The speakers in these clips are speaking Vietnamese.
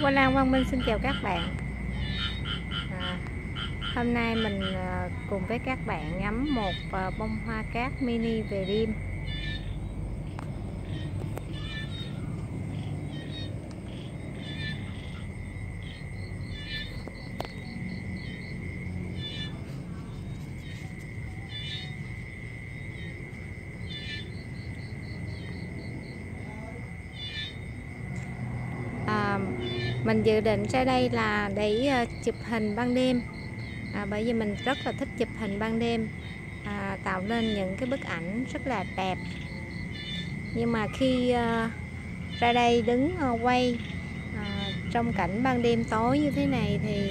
Hoa Lan Quang Minh xin chào các bạn. À, Hôm nay mình à, cùng với các bạn ngắm một à, bông hoa cát mini về đêm à, mình dự định ra đây là để ờ, chụp hình ban đêm. À, bởi vì mình rất là thích chụp hình ban đêm à, tạo nên những cái bức ảnh rất là đẹp. Nhưng mà khi à, ra đây đứng à, quay à, trong cảnh ban đêm tối như thế này thì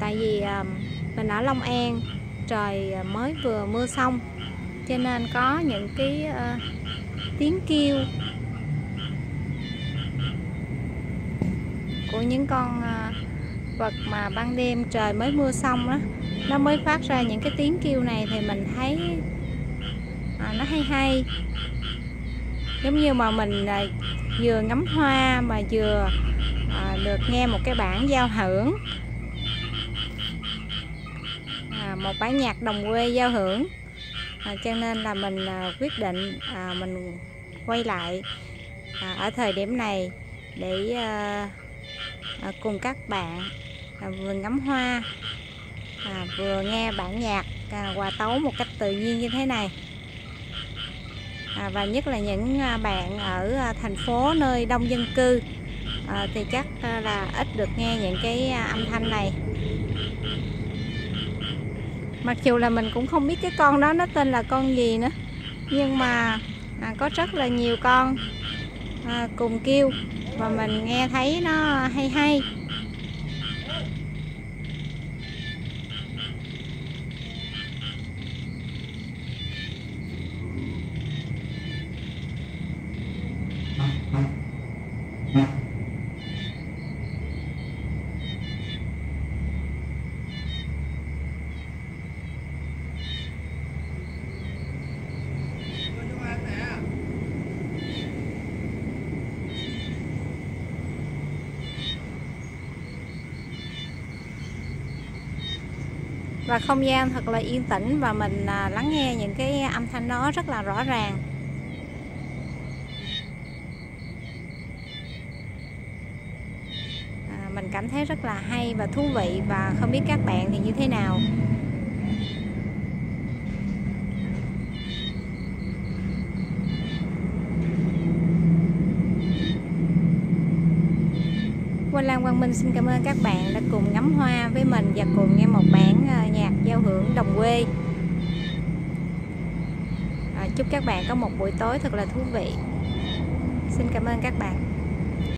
tại vì à, mình ở Long An trời mới vừa mưa xong cho nên có những cái à, tiếng kêu của những con ờ, vật mà ban đêm trời mới mưa xong đó nó mới phát ra những cái tiếng kêu này thì mình thấy à, nó hay hay. Giống như mà mình à, vừa ngắm hoa mà vừa à, được nghe một cái bản giao hưởng. À, một bản nhạc đồng quê giao hưởng. À, cho nên là mình à, quyết định à, mình quay lại à, ở thời điểm này để à, à, cùng các bạn à, vừa ngắm hoa à, vừa nghe bản nhạc à, hòa tấu một cách tự nhiên như thế này. À, và nhất là những à, bạn ở à, thành phố nơi đông dân cư à, thì chắc à, là ít được nghe những cái âm thanh này. Mặc dù là mình cũng không biết cái con đó nó tên là con gì nữa nhưng mà à, có rất là nhiều con à, cùng kêu và mình nghe thấy nó hay hay. Và không gian thật là yên tĩnh và mình à, lắng nghe những cái âm thanh đó rất là rõ ràng. À, mình cảm thấy rất là hay và thú vị và không biết các bạn thì như thế nào? Quang Lan, Quang Minh xin cảm ơn các bạn đã cùng ngắm hoa với mình và cùng nghe một bản ờ, nhạc giao hưởng đồng quê. Ờ, chúc các bạn có một buổi tối thật là thú vị. Xin cảm ơn các bạn.